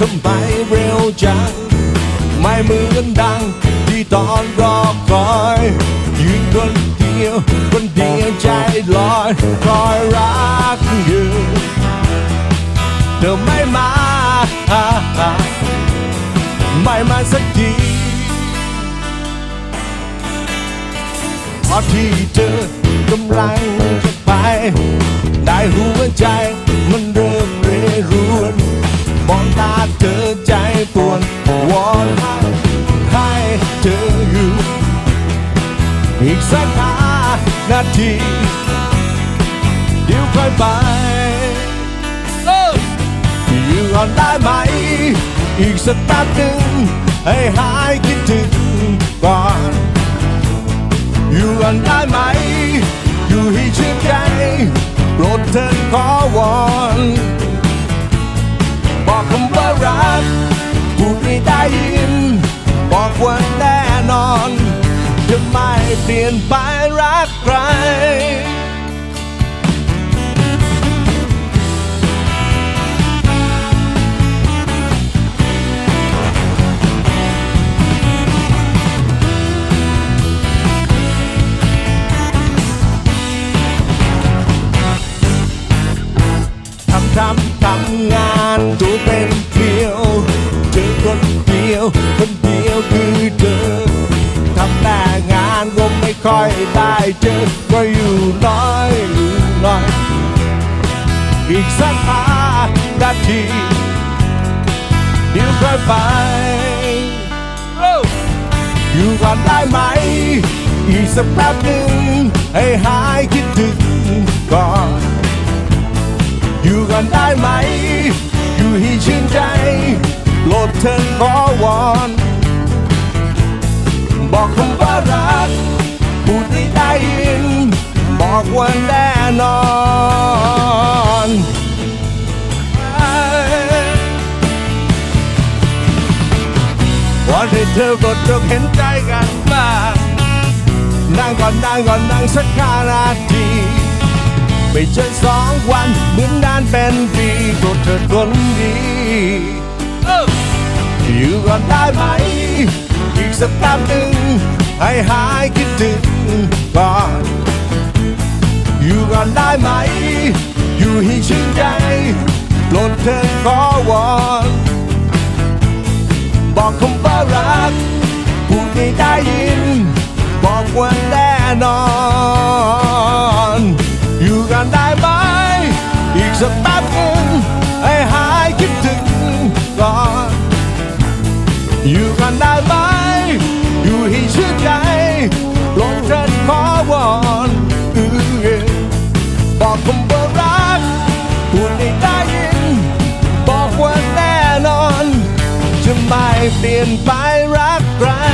ทำไมเร็วจัง ไม่เหมือนดังที่ตอนรอคอยยืนคนเดียว คนเดียวใจลอยคอยรักอยู่เธอไม่มา ไม่มาสักทีพอที่เธอกำลังจะไป ได้หัวใจ ใจปวนวอนให้ให้เธออยู่ อีกสักห้านาที เดี๋ยวค่อยไปเอออยู่ก่อนได้ไหม อีกสักแป๊บหนึ่งให้หายคิดถึงก่อนอยู่กันได้ไหม อยู่ให้ชื่นใจโปรดเถิดขอวอนบอกคำว่ารักพูด ไม่ได้ยิน บอกว่าแน่นอนจะไม่เปลี่ยนไปรักใครทำทำทำงานตัวเป็นเดียว คนเดียว คนเดียวคือเธอทำแต่งานก็ไม่ค่อยได้เจอก็อยู่น้อยอยู่น้อย อีกสักห้านาทีเดี๋ยวค่อยไปโอ้อยู่ก่อนได้ไหม อีกสักแป๊บหนึ่งให้หายคิดถึงก่อน อยู่กันได้ไหม อยู่ให้ชื่นใจ ดเธอขอวอนบอกคำว่ารักพูดให้ได้ยิน บอกว่าแน่นอนวันให้เธอกดจกเห็นใจกันบ้างนั่งก่อนนั่งก่อนนั่งสักห้านาทีไม่เจอสองวันเหมือนนานเป็นปีโปรดเถิดคนดี อยู่ก่อนได้ไหม อีกสักแป๊บหนึ่งให้หายคิดถึงก่อนอยู่ก่อนได้ไหม อยู่ให้ชื่นใจโปรดเธอขอวอนบอกคำว่ารักพูดไม่ได้ บอกว่าแน่นอนจะไม่เปลี่ยนไปรักใคร